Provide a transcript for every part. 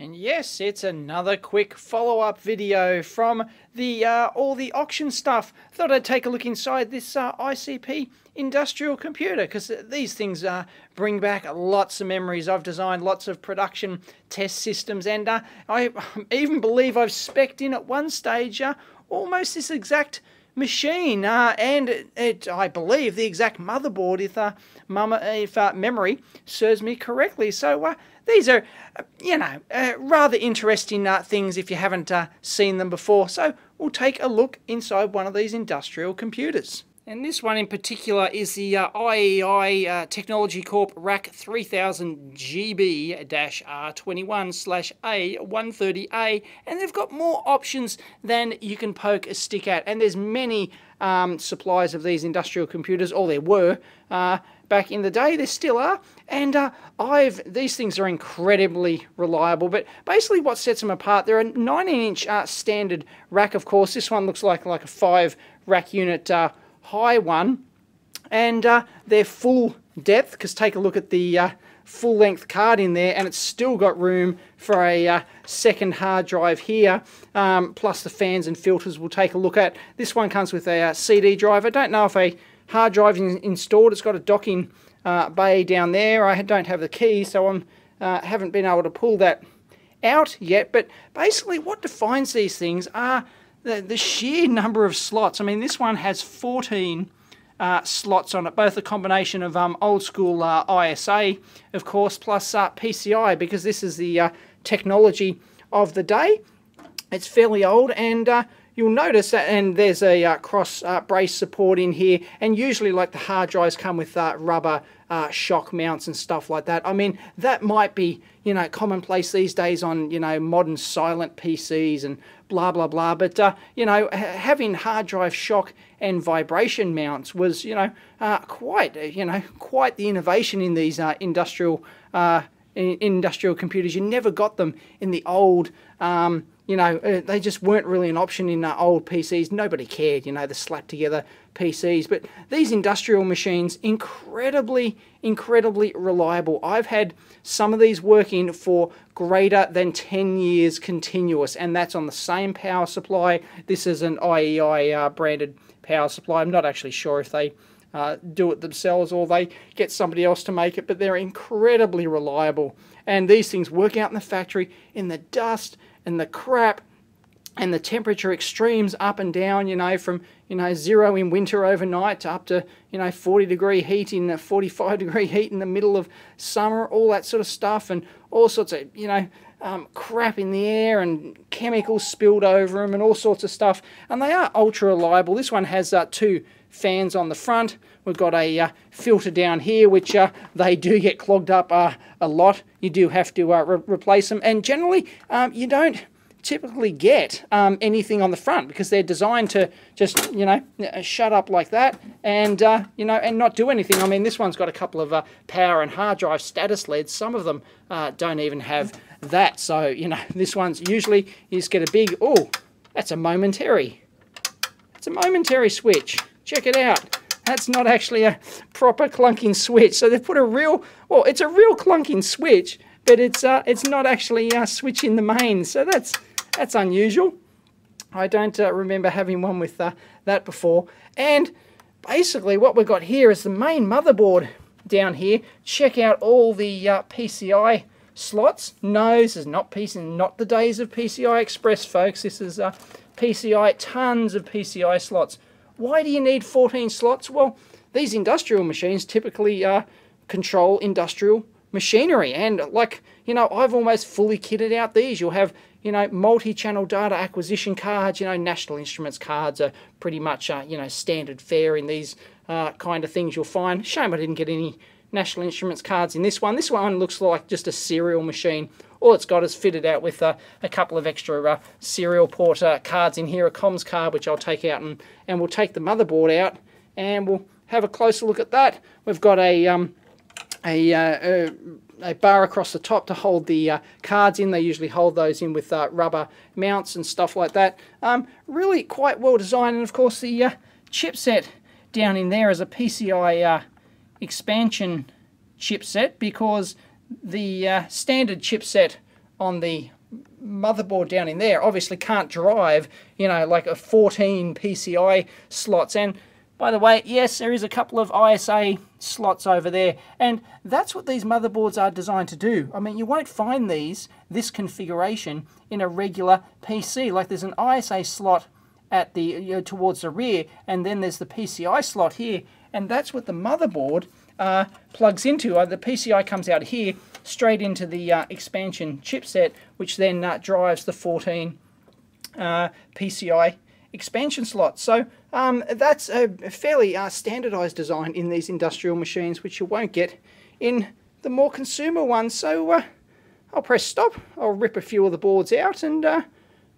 And yes, it's another quick follow-up video from the uh, all the auction stuff. Thought I'd take a look inside this uh, ICP industrial computer because these things uh, bring back lots of memories. I've designed lots of production test systems and uh, I even believe I've specced in at one stage uh, almost this exact machine uh, and it, I believe the exact motherboard if uh, mama if uh, memory serves me correctly so uh, these are, uh, you know, uh, rather interesting things if you haven't seen them before. So we'll take a look inside one of these industrial computers. And this one in particular is the uh, IEI uh, Technology Corp Rack 3000 GB-R21/A130A and they've got more options than you can poke a stick at and there's many um, suppliers of these industrial computers, or there were uh, back in the day, there still are, and uh, I've these things are incredibly reliable. But basically, what sets them apart, they're a 19-inch uh, standard rack. Of course, this one looks like like a five rack unit uh, high one, and uh, they're full depth. Because take a look at the uh, full length card in there and it's still got room for a uh, second hard drive here um, plus the fans and filters we'll take a look at. This one comes with a uh, CD drive. I don't know if a hard drive is installed. It's got a docking uh, bay down there. I don't have the key so I uh, haven't been able to pull that out yet. But basically what defines these things are the, the sheer number of slots I mean this one has 14 uh, slots on it, both a combination of um, old school uh, ISA, of course, plus uh, PCI, because this is the uh, technology of the day. It's fairly old, and uh, you'll notice that, and there's a uh, cross brace support in here, and usually, like the hard drives, come with rubber shock mounts and stuff like that. I mean, that might be you know commonplace these days on you know modern silent PCs and blah blah blah. But uh, you know, having hard drive shock and vibration mounts was you know uh, quite uh, you know quite the innovation in these uh, industrial uh, industrial computers. You never got them in the old. Um, you know, uh, they just weren't really an option in uh, old PCs. Nobody cared, you know, the slap together PCs. But these industrial machines, incredibly, incredibly reliable. I've had some of these working for greater than 10 years continuous, and that's on the same power supply. This is an IEI uh, branded power supply. I'm not actually sure if they uh, do it themselves or they get somebody else to make it, but they're incredibly reliable. And these things work out in the factory in the dust and the crap and the temperature extremes up and down, you know, from, you know, zero in winter overnight to up to, you know, 40 degree heat in the 45 degree heat in the middle of summer, all that sort of stuff, and all sorts of, you know, um, crap in the air and chemicals spilled over them and all sorts of stuff. And they are ultra reliable. This one has uh, two fans on the front. We've got a uh, filter down here, which uh, they do get clogged up uh, a lot. You do have to uh, re replace them. And generally, um, you don't typically get um, anything on the front because they're designed to just, you know, uh, shut up like that and, uh, you know, and not do anything. I mean, this one's got a couple of uh, power and hard drive status LEDs. Some of them uh, don't even have that. So, you know, this one's usually, you just get a big, oh, that's a momentary. It's a momentary switch. Check it out. That's not actually a proper clunking switch. So they've put a real, well, it's a real clunking switch, but it's uh, it's not actually uh, switching the main. So that's that's unusual. I don't uh, remember having one with uh, that before. And basically what we've got here is the main motherboard down here. Check out all the uh, PCI slots. No, this is not PC, not the days of PCI Express, folks. This is uh, PCI, tons of PCI slots. Why do you need 14 slots? Well, these industrial machines typically uh, control industrial machinery. And like, you know, I've almost fully kitted out these. You'll have, you know, multi-channel data acquisition cards. You know, National Instruments cards are pretty much, uh, you know, standard fare in these uh, kind of things you'll find. Shame I didn't get any National Instruments cards in this one. This one looks like just a serial machine all it's got is fitted out with uh, a couple of extra uh, serial port uh, cards in here, a comms card which I'll take out and, and we'll take the motherboard out and we'll have a closer look at that. We've got a, um, a, uh, a, a, bar across the top to hold the uh, cards in. They usually hold those in with rubber mounts and stuff like that. Um, really quite well designed and of course the chipset down in there is a PCI expansion chipset because the uh, standard chipset on the motherboard down in there obviously can't drive, you know, like a 14 PCI slots. And by the way, yes, there is a couple of ISA slots over there. And that's what these motherboards are designed to do. I mean, you won't find these, this configuration, in a regular PC. Like there's an ISA slot at the you know, towards the rear, and then there's the PCI slot here. And that's what the motherboard uh, plugs into. Uh, the PCI comes out here, straight into the uh, expansion chipset, which then uh, drives the 14 uh, PCI expansion slots. So um, that's a fairly uh, standardized design in these industrial machines, which you won't get in the more consumer ones. So I'll press stop, I'll rip a few of the boards out, and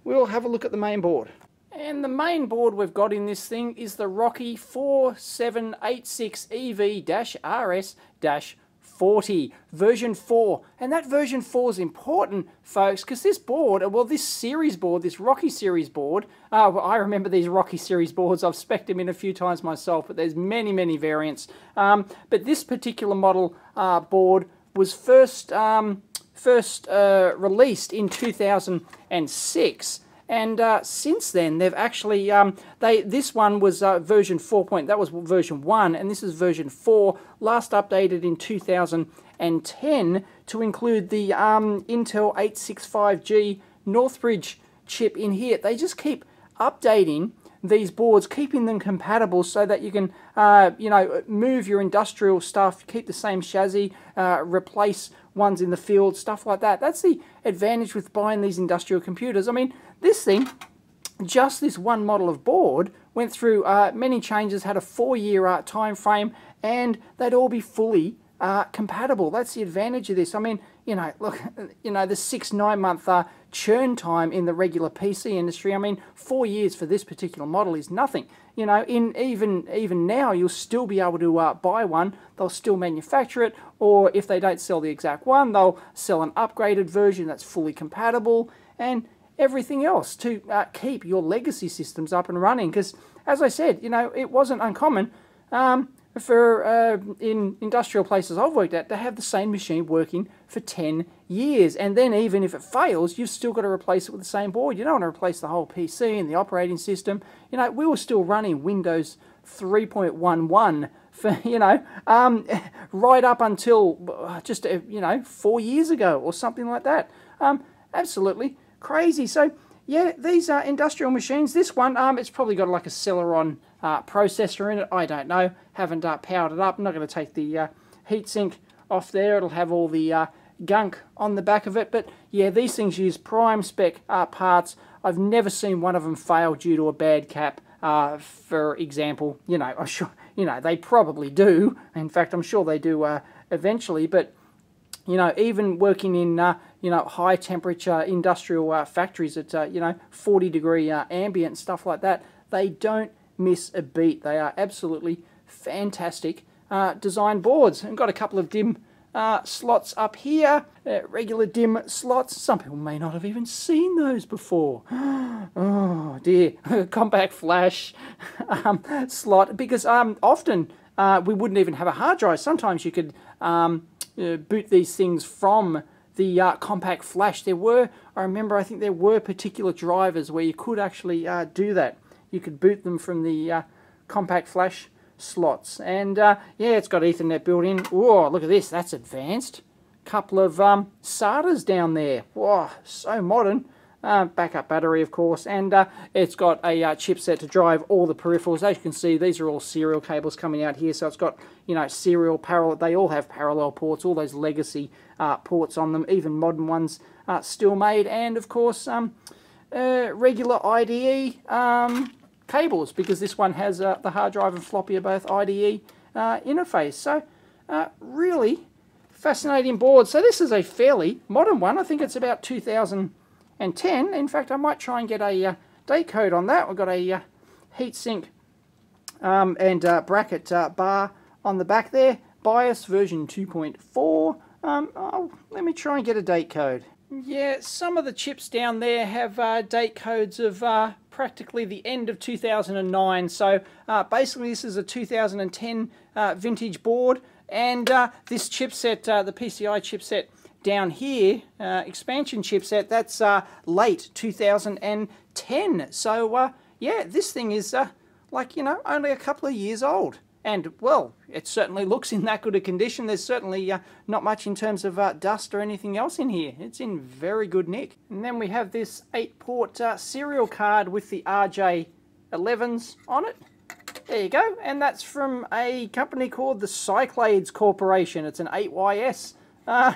we'll have a look at the main board. And the main board we've got in this thing is the Rocky 4786EV-RS- 40, version 4. And that version 4 is important, folks, because this board, well, this series board, this Rocky series board, uh, well, I remember these Rocky series boards. I've spec'd them in a few times myself, but there's many, many variants. Um, but this particular model uh, board was first, um, first uh, released in 2006 and uh, since then they've actually um, they this one was uh, version 4. Point, that was version 1 and this is version 4 last updated in 2010 to include the um, Intel 865G Northbridge chip in here they just keep updating these boards, keeping them compatible so that you can, uh, you know, move your industrial stuff, keep the same chassis, uh, replace ones in the field, stuff like that. That's the advantage with buying these industrial computers. I mean, this thing, just this one model of board, went through uh, many changes, had a four-year uh, time frame, and they'd all be fully uh, compatible. That's the advantage of this. I mean, you know, look, you know, the six, nine month uh, churn time in the regular PC industry. I mean, four years for this particular model is nothing. You know, in even even now, you'll still be able to uh, buy one. They'll still manufacture it, or if they don't sell the exact one, they'll sell an upgraded version that's fully compatible. And everything else to uh, keep your legacy systems up and running. Because, as I said, you know, it wasn't uncommon um, for uh, in industrial places I've worked at they have the same machine working for 10 years. And then even if it fails, you've still got to replace it with the same board. You don't want to replace the whole PC and the operating system. You know, we were still running Windows 3.11 for, you know, um, right up until uh, just, uh, you know, four years ago or something like that. Um, absolutely crazy. So yeah, these are industrial machines. This one, um, it's probably got like a Celeron uh, processor in it. I don't know. Haven't uh, powered it up. I'm not going to take the uh, heatsink off there. It'll have all the uh, gunk on the back of it. But yeah, these things use prime spec uh, parts. I've never seen one of them fail due to a bad cap. Uh, for example, you know, I'm sure, you know, they probably do. In fact, I'm sure they do uh, eventually. But you know, even working in uh, you know high temperature industrial uh, factories at uh, you know 40 degree uh, ambient stuff like that, they don't miss a beat. They are absolutely fantastic uh, design boards. And got a couple of DIMM uh, slots up here, regular DIMM slots. Some people may not have even seen those before. oh dear, compact flash um, slot because um, often we wouldn't even have a hard drive. Sometimes you could um, uh, boot these things from the uh, compact flash. There were, I remember, I think there were particular drivers where you could actually uh, do that. You could boot them from the uh, compact flash slots. And uh, yeah, it's got Ethernet built in. Whoa, look at this, that's advanced. Couple of um, SATAs down there. Whoa, so modern. Uh, backup battery, of course, and uh, it's got a uh, chipset to drive all the peripherals. As you can see, these are all serial cables coming out here, so it's got, you know, serial parallel. They all have parallel ports, all those legacy uh, ports on them, even modern ones uh, still made, and of course, um, regular IDE um, cables, because this one has the hard drive and floppy are both IDE interface. So, really fascinating board. So this is a fairly modern one. I think it's about 2000 and 10. In fact, I might try and get a uh, date code on that. We've got a uh, heatsink um, and uh, bracket uh, bar on the back there. BIOS version 2.4. Um, oh, let me try and get a date code. Yeah, some of the chips down there have uh, date codes of uh, practically the end of 2009. So uh, basically this is a 2010 uh, vintage board and uh, this chipset, the PCI chipset, down here, uh, expansion chipset, that's uh, late 2010. So, uh, yeah, this thing is uh, like, you know, only a couple of years old. And, well, it certainly looks in that good a condition. There's certainly uh, not much in terms of uh, dust or anything else in here. It's in very good nick. And then we have this 8-port uh, serial card with the RJ11s on it. There you go. And that's from a company called the Cyclades Corporation. It's an 8YS uh,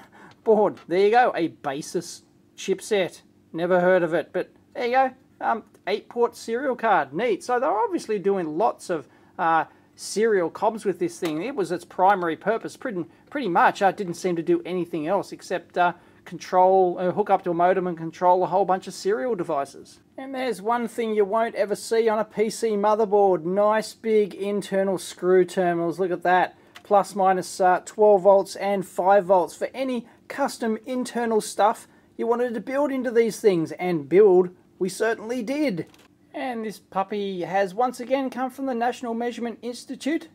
There you go. A Basis chipset. Never heard of it, but there you go. Um, 8-port serial card. Neat. So they're obviously doing lots of uh, serial comms with this thing. It was its primary purpose, pretty, pretty much. I uh, didn't seem to do anything else except uh, control, uh, hook up to a modem and control a whole bunch of serial devices. And there's one thing you won't ever see on a PC motherboard. Nice big internal screw terminals. Look at that. Plus minus, uh, 12 volts and 5 volts for any custom internal stuff you wanted to build into these things. And build, we certainly did. And this puppy has once again come from the National Measurement Institute,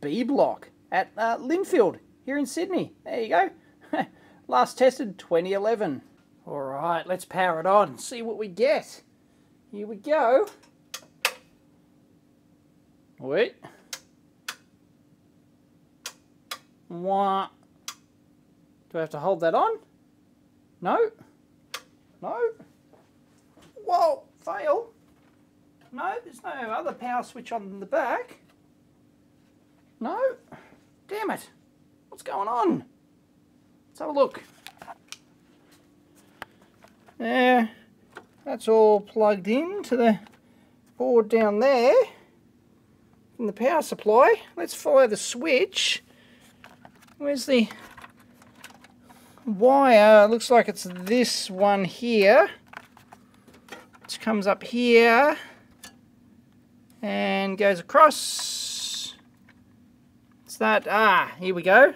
B Block, at uh, Lindfield, here in Sydney. There you go. Last tested 2011. Alright, let's power it on and see what we get. Here we go. Wait. Wah. Do I have to hold that on? No? No? Whoa, fail. No, there's no other power switch on the back. No? Damn it. What's going on? Let's have a look. There. That's all plugged in to the board down there. In the power supply. Let's follow the switch. Where's the wire? Looks like it's this one here. Which comes up here and goes across. It's that, ah, here we go.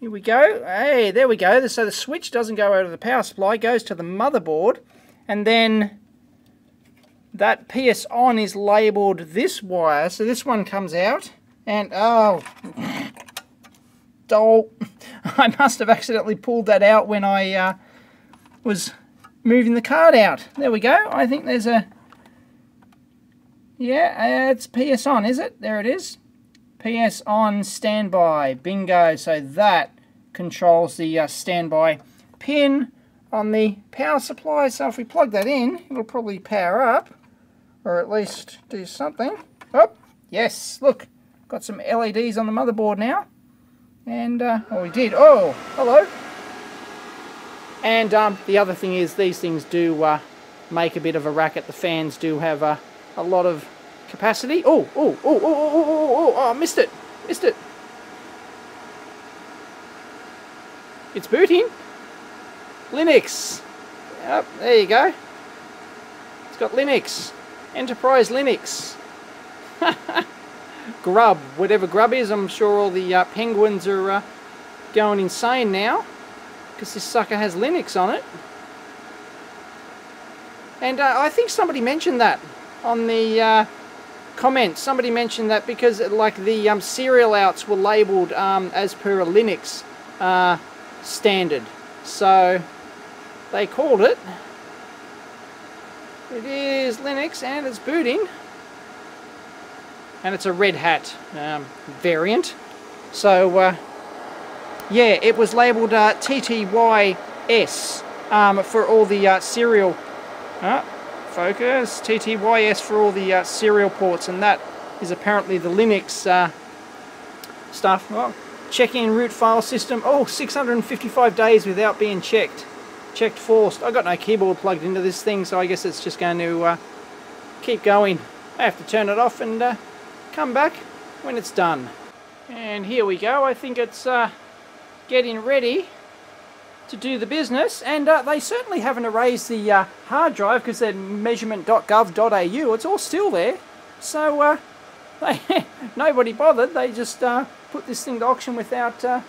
Here we go. Hey, there we go. So the switch doesn't go over to the power supply, goes to the motherboard, and then that PS on is labelled this wire. So this one comes out, and oh, oh, I must have accidentally pulled that out when I uh, was moving the card out. There we go. I think there's a yeah, uh, it's PS on, is it? There it is. PS on standby. Bingo. So that controls the uh, standby pin on the power supply. So if we plug that in, it'll probably power up. Or at least do something. Oh, yes. Look. Got some LEDs on the motherboard now. And, uh, oh, we did. Oh, hello. And um, the other thing is these things do uh, make a bit of a racket. The fans do have a a lot of capacity. Oh, oh, oh, oh, oh, oh, oh, oh, I missed it. Missed it. It's booting. Linux. Yep, there you go. It's got Linux. Enterprise Linux. grub, whatever grub is, I'm sure all the uh, penguins are uh, going insane now because this sucker has Linux on it. And uh, I think somebody mentioned that on the uh, comments. Somebody mentioned that because like the um, serial outs were labelled um, as per a Linux uh, standard. So they called it. It is Linux and it's booting. And it's a Red Hat um, variant. So uh, yeah, it was labelled uh, TTYS um, for all the uh, serial. Uh, focus. TTYS for all the uh, serial ports, and that is apparently the Linux uh, stuff. Well, check in root file system. Oh, 655 days without being checked. Checked forced. I got no keyboard plugged into this thing, so I guess it's just going to keep going. I have to turn it off and come back when it's done. And here we go. I think it's uh, getting ready to do the business. And uh, they certainly haven't erased the uh, hard drive because they're measurement.gov.au it's all still there. So uh, they, nobody bothered. They just uh, put this thing to auction without uh,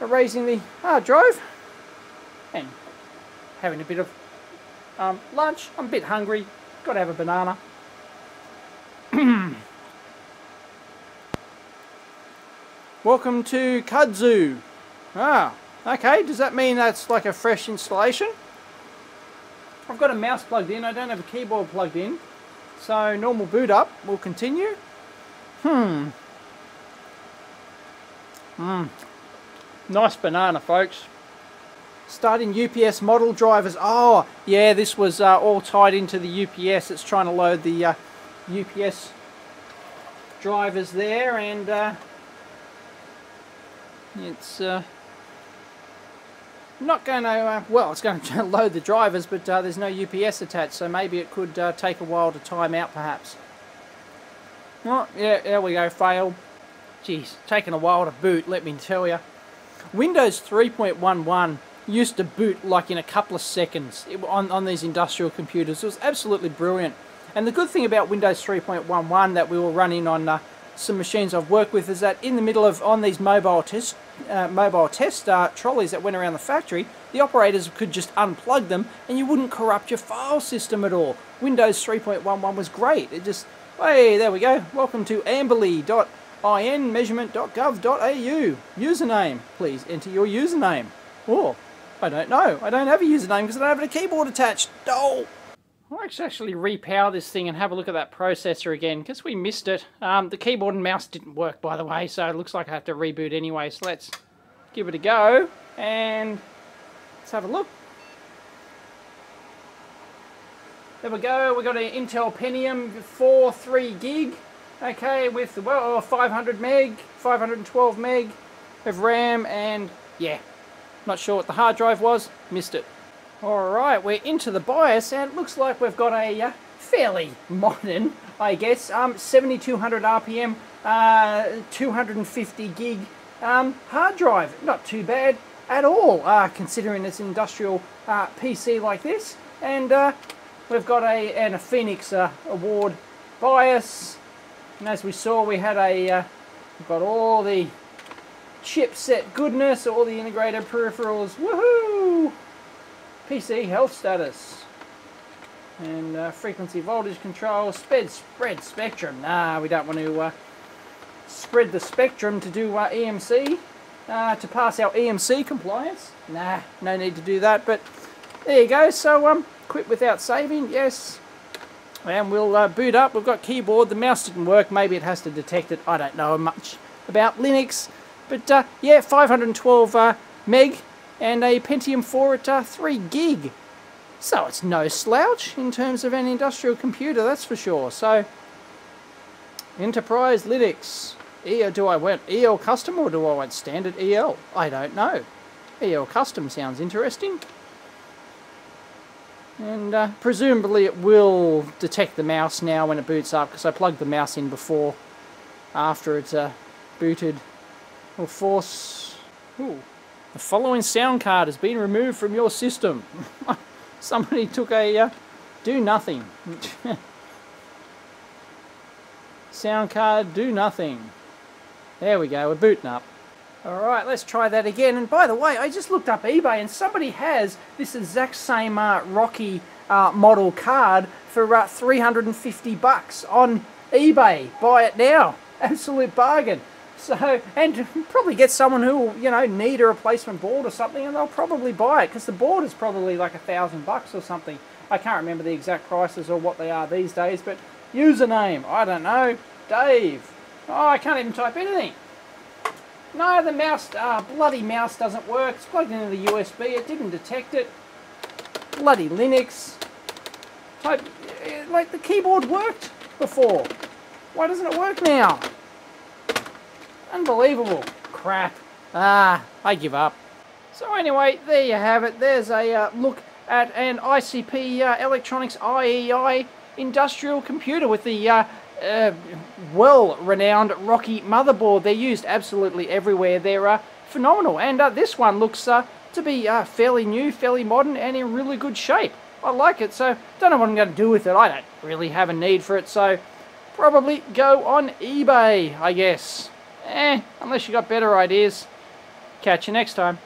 erasing the hard drive. And having a bit of um, lunch. I'm a bit hungry. Gotta have a banana Welcome to Kudzu. Ah, Okay, does that mean that's like a fresh installation? I've got a mouse plugged in, I don't have a keyboard plugged in. So normal boot up will continue. Hmm. Hmm. Nice banana, folks. Starting UPS model drivers. Oh, yeah, this was uh, all tied into the UPS. It's trying to load the uh, UPS drivers there, and uh, it's uh, not going to, uh, well, it's going to load the drivers, but uh, there's no UPS attached, so maybe it could uh, take a while to time out, perhaps. Oh, yeah, there we go, fail. Jeez, taking a while to boot, let me tell you. Windows 3.11 used to boot like in a couple of seconds on, on these industrial computers. It was absolutely brilliant. And the good thing about Windows 3.11 that we will run in on uh, some machines I've worked with is that in the middle of on these mobile test uh, mobile test uh, trolleys that went around the factory, the operators could just unplug them and you wouldn't corrupt your file system at all. Windows 3.11 was great. It just, hey, there we go. Welcome to amberley.in measurement.gov.au. Username. Please enter your username. Oh, I don't know. I don't have a username because I don't have a keyboard attached. Oh. Let's actually repower this thing and have a look at that processor again, because we missed it. Um, the keyboard and mouse didn't work, by the way, so it looks like I have to reboot anyway. So let's give it a go, and let's have a look. There we go, We've got an Intel Pentium 4 3 gig, okay, with, well, 500 meg, 512 meg of RAM, and yeah, not sure what the hard drive was, missed it. Alright, we're into the BIOS and it looks like we've got a uh, fairly modern, I guess, um, 7200 RPM, uh, 250 gig um, hard drive. Not too bad at all, uh, considering it's industrial uh, PC like this. And uh, we've got a, and a Phoenix uh, Award BIOS. And as we saw, we had a, we've got all the chipset goodness, all the integrated peripherals. Woohoo! PC health status and uh, frequency voltage control, spread, spread spectrum. Nah, we don't want to uh, spread the spectrum to do uh, EMC, uh, to pass our EMC compliance. Nah, no need to do that, but there you go. So, um, quit without saving, yes. And we'll uh, boot up. We've got keyboard. The mouse didn't work. Maybe it has to detect it. I don't know much about Linux. But, uh, yeah, 512 meg and a Pentium 4 at uh, 3 gig. So it's no slouch in terms of an industrial computer, that's for sure. So, Enterprise Linux. E do I want EL Custom or do I want standard EL? I don't know. EL Custom sounds interesting. And uh, presumably it will detect the mouse now when it boots up because I plugged the mouse in before after it's uh, booted. Will force... Ooh. The following sound card has been removed from your system. Somebody took a uh, do nothing. sound card, do nothing. There we go, we're booting up. Alright, let's try that again. And by the way, I just looked up eBay and somebody has this exact same uh, Rocky uh, model card for uh, 350 bucks on eBay. Buy it now. Absolute bargain. So, and probably get someone who will, you know, need a replacement board or something and they'll probably buy it because the board is probably like a thousand bucks or something. I can't remember the exact prices or what they are these days, but username, I don't know, Dave. Oh, I can't even type anything. No, the mouse, uh, bloody mouse doesn't work. It's plugged into the USB, it didn't detect it. Bloody Linux. Type, eh, like the keyboard worked before. Why doesn't it work now? Unbelievable. Crap. Ah, I give up. So anyway, there you have it. There's a uh, look at an ICP uh, Electronics IEI industrial computer with the uh, uh well-renowned Rocky motherboard. They're used absolutely everywhere. They're uh, phenomenal. And uh, this one looks to be fairly new, fairly modern, and in really good shape. I like it, so don't know what I'm going to do with it. I don't really have a need for it, so probably go on eBay, I guess. Eh, unless you got better ideas. Catch you next time.